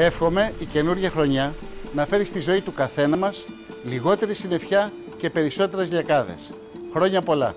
Εύχομαι η καινούργια χρονιά να φέρεις στη ζωή του καθένα μας λιγότερη συννεφιά και περισσότερες λιακάδες. Χρόνια πολλά!